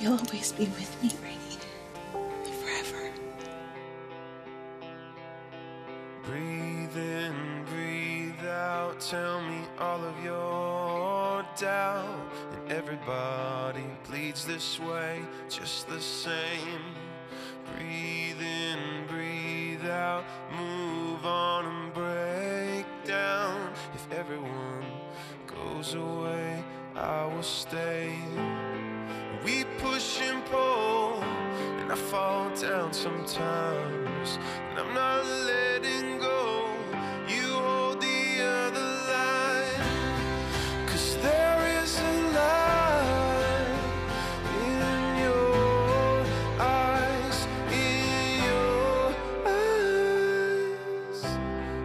You'll always be with me, Rainy. Forever. Breathe in, breathe out. Tell me all of your doubt. And everybody bleeds this way, just the same. Breathe in, breathe out. Move on and break down. If everyone goes away, I will stay. I fall down sometimes. And I'm not letting go. You hold the other line. Cause there is a light in your eyes, in your eyes.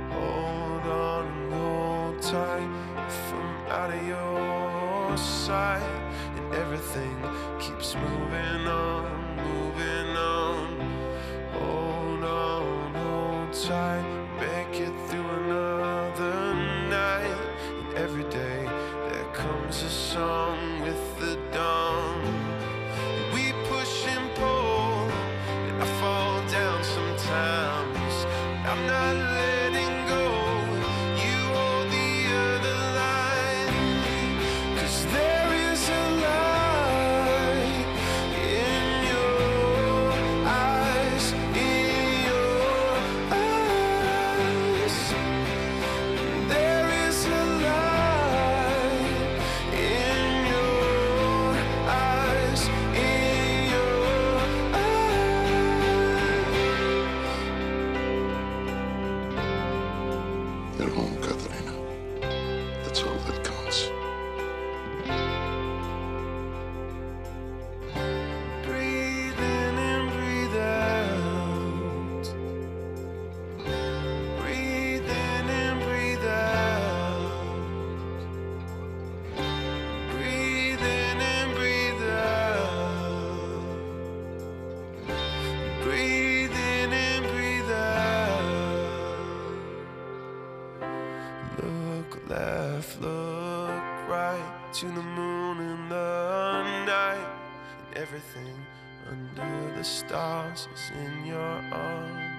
Hold on hold tight from out of your sight, everything keeps moving on, moving on. Oh, hold on, hold tight, make it through another night. And every day there comes a song with the home, Katarina. Left, look right to the moon in the night. And everything under the stars is in your arms.